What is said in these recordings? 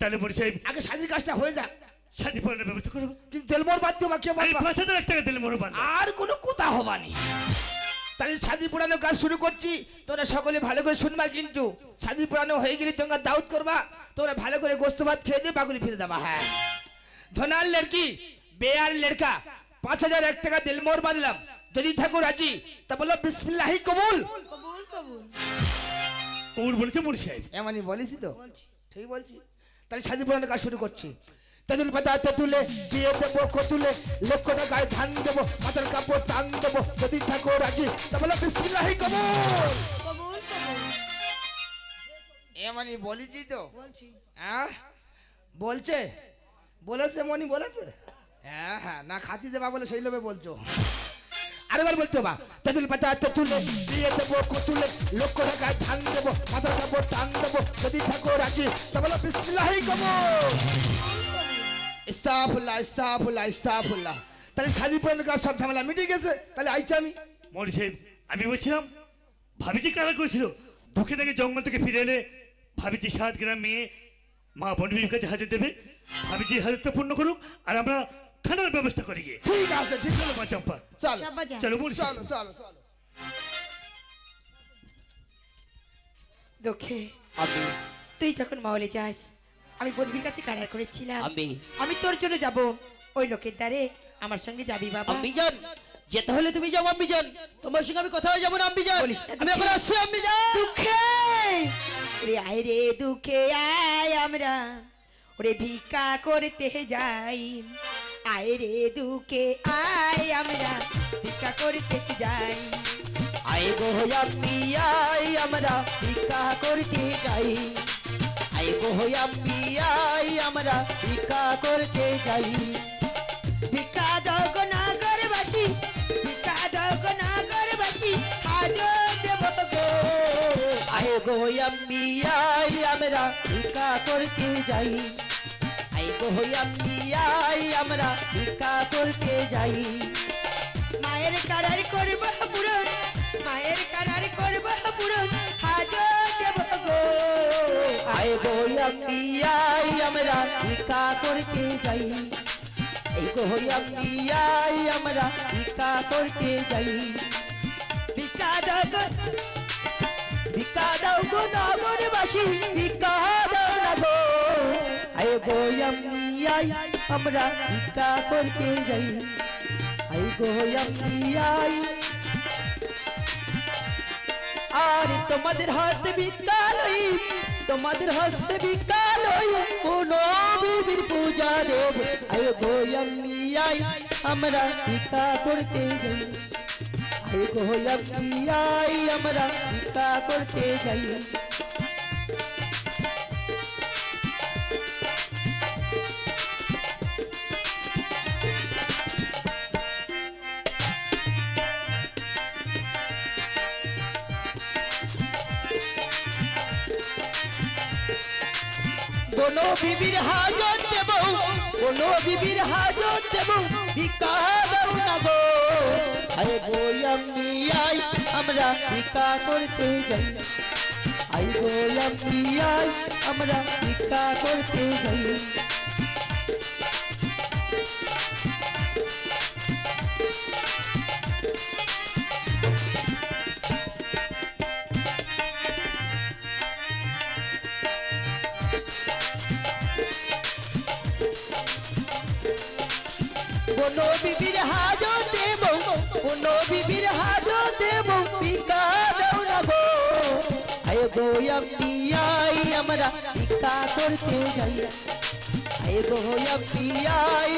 তাহলে বলি সাহেব আগে শাড়ির কাজটা হয়ে যাক। শাড়ি পরানোর ব্যবস্থা করব কিন্তু তেলমোর বাদ মাকে আমি পাঁচ হাজার টাকা দিলে মনে পারলাম আর কোনো কথা হবানি তাহলে শাদি পোড়ানো কাজ শুরু করছি। তোরা সকলে ভালো করে শুনবা কিন্তু। শাদি পোড়ানো হয়ে গেলে তোমরা দাউদ করবা। তোরা ভালো করে গোস্ত ভাত খেয়ে দিয়ে বাগুলি ফিরে যাবা হ্যাঁ। ধনার লড়কি বেয়ার লড়কা পাঁচ হাজার এক টাকা দিল মোর বাঁধলাম। যদি থাকো রাজি তা বলো বিসমিল্লাহি কবুল। কবুল কবুল। ওর বলেছে সাহেব। এমনই বলিস তো। ঠিক বলছি। তাহলে শাদি পোড়ানো কাজ শুরু করছি। তেঁতুল পাতা তেঁতুলে দিয়ে দেবো কতুলে লক্ষ টাকায় ধান দেবো মাথার কাপড় টান দেবো যদি থাকো রাজি তা বলো বিসমিল্লাহি কবুল। কবুল কবুল। বলেছি তো। হ্যাঁ? বলছে? বলেছে মনি বলেছে? হ্যাঁ হ্যাঁ না খাতি দেবা বলে সেই লোভে বলছো। আরেবার বলতে বা তেঁতুল পাতা, তেঁতুলে দিয়ে দেবো, কতুলে লক্ষ টাকায় ধান দেবো মাথার কাপড় টান দেবো, যদি থাকো রাজি তা বলো বিসমিল্লাহি কবুল ইস্তাফুল্লাহ ইস্তাফুল্লাহ ইস্তাফুল্লাহ। তাহলে শাদি কাজ সব ঝামেলা মিটে গেছে, তাহলে আইছি আমি। মনি সাহেব, আমি বলছিলাম, ভাবিজি কারা করেছিল? দুঃখে নাকি জঙ্গল থেকে ফিরে এলে ভাবিজি সাত গ্রাম মেয়ে মা বনবীর কাছে হাজির দেবে? ভাবিজি হাজারটা পূর্ণ করুক, আর আমরা খানার ব্যবস্থা করি গিয়ে। ঠিক আছে ঠিক চলো আছে মা চম্পা চলো চলো চলো চলো চলো দুঃখে আমি তুই যখন মহলে যাস আমি বনবির কাছে কারার করেছিলাম। আমি আমি তোর জন্য যাব। ওই লোকের দ্বারে আমার সঙ্গে যাবি বাবা। আম্মি জান যেতে হলে তুমি যাও আম্মি জান তোমার সঙ্গে আমি কোথাও যাব না আম্মি জান বলিস না, আমি এখন আসছি আম্মি জান দুঃখে! রে আয় রে দুঃখে আয় আমরা। ওরে ভিক্ষা করতে যাই। আয় রে দুঃখে আয় আমরা ভিক্ষা করতে যাই। আই গো আই আমরা ভিক্ষা করতে যাই। আই গো আম্মি আই আমরা ভিক্ষা করতে যাই। ভিক্ষা দাও গো নাগরবাসী ভিক্ষা দাও গো নাগরবাসী হাজো দেব গো। আই গো আম্মি আই আমরা ভিক্ষা করতে যাই। গো আম্মি আই আমরা ভিক্ষা করতে যাই। মায়ের কারার করব পূরণ মায়ের কারার করব পূরণ হাজো দেব গো। আই গো আম্মি আই আমরা ভিক্ষা করতে যাই। এই গো আম্মি আই আমরা ভিক্ষা করতে যাই। ভিক্ষা দাও গো। ভিক্ষা দাও গো নগরবাসী ভিক্ষা আই গো আম্মি আই আমরা ভিক্ষা করতে যাই আই গো আম্মি আই আর তোমাদের হাতে বিকালই তোমাদের হস্তে বিকালই কোন বিবির পূজা দেব আয় গো আম্মি আই আমরা ভিক্ষা করতে যাই আয় গো আম্মি আই আমরা ভিক্ষা করতে যাই কোন বিবির হাজত দেব কোন বিবির হাজত দেব ভিক্ষা দাও না গো আরে গো আম্মি আই আমরা ভিক্ষা করতে যাই আই গো আম্মি আই আমরা ভিক্ষা করতে যাই কোন বিবির হাজত দেব কোন বিবির হাজত দেব ভিক্ষা দাও না গো আয় গো আম্মি আই আমরা ভিক্ষা করতে যাই আয় গো আম্মি আই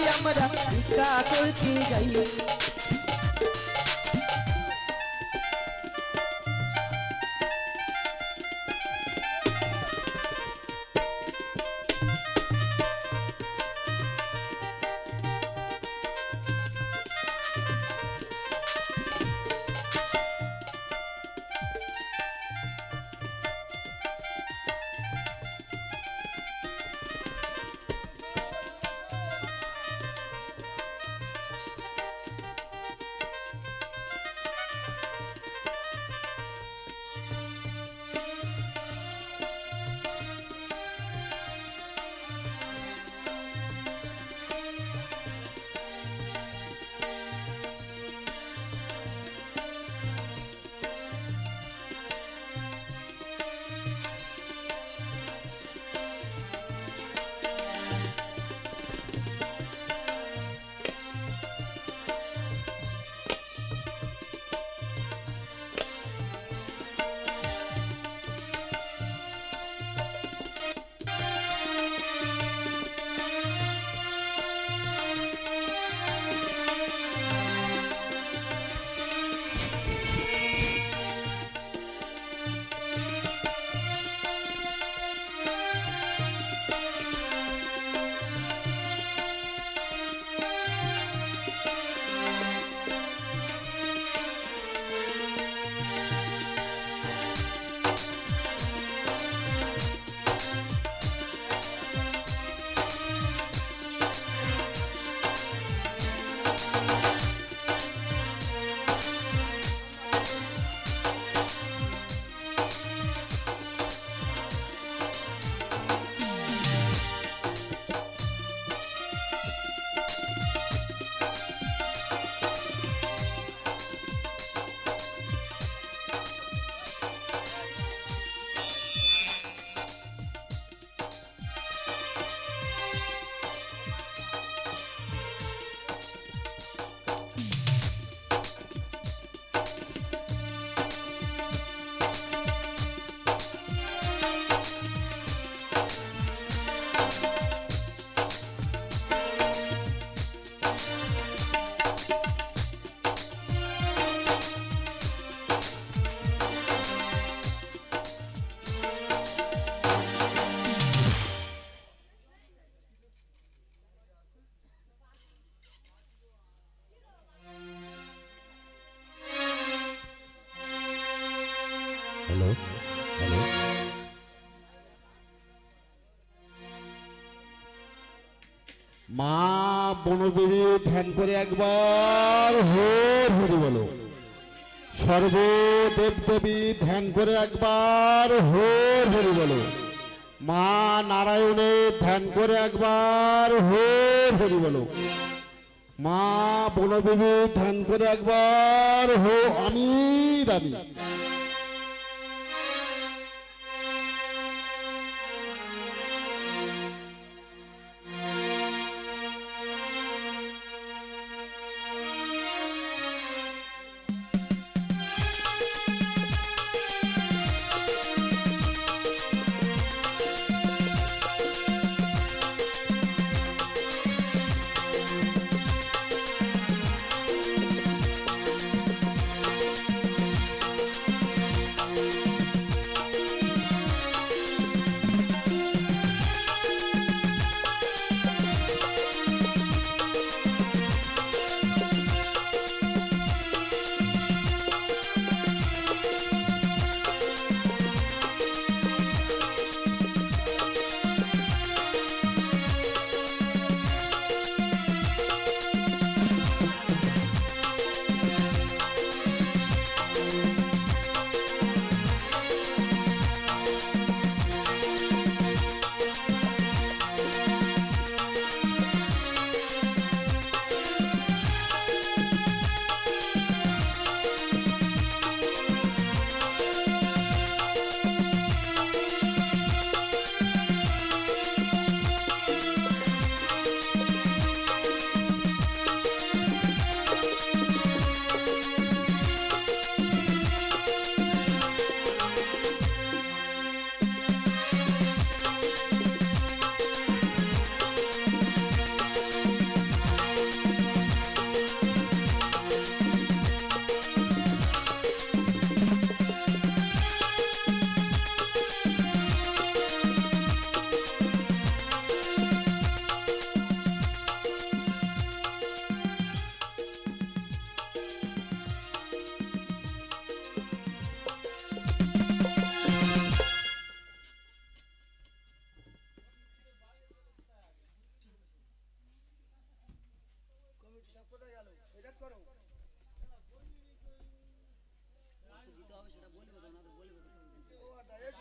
মা বনদেবী ধ্যান করে একবার হোর হরি বলো। সর্বদেব দেবী ধ্যান করে একবার হোর হরি বলো। মা নারায়ণের ধ্যান করে একবার হোর হরি বলো। মা বনদেবী ধ্যান করে একবার হো আমি রামি বলতে হবে সেটা বলবে না তো বলবে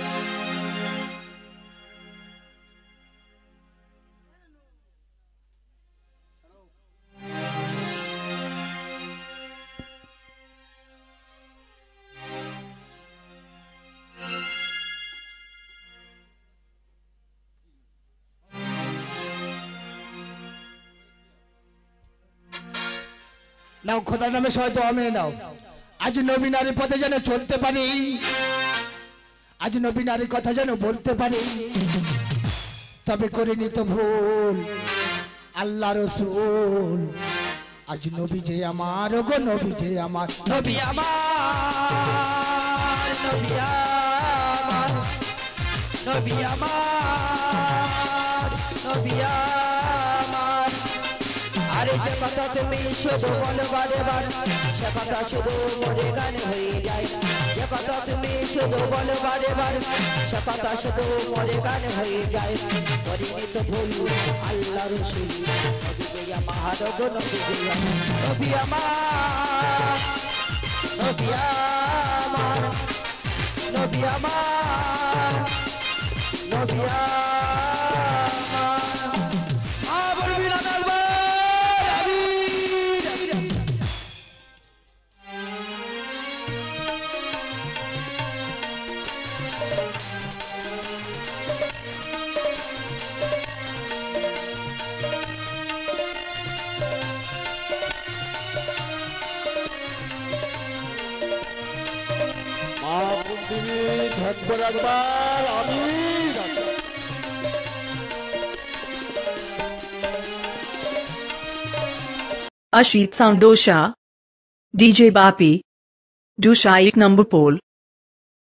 নাও, খোদার নামে তো আমি নাও। আজ নবীনারী পথে যেন চলতে পারি। আজ নবীনারীর কথা যেন বলতে পারি। তবে করিনি তো ভুল। আল্লাহ রসুল। আজ নবী যে আমার গো নবী যে আমার। নবী আমার নবী আমার নবী আমার নবী আমার। আরে কথা তুমি শুধু বলো বারে বার সে কথা শুধু মরে গান হয়ে যায়। যে কথা তুমি শুধু বলো বারে বার সে কথা শুধু মরে গান হয়ে যায়। করিনি তো ভুল, আল্লাহ রসুল। আমার নবী আমার নবী আমার নবী আমার নবী আমার। কুন্তিনী ধ্যান করে একবার আমি Ashit Sound Dosha DJ Bapi Dusha एक number pole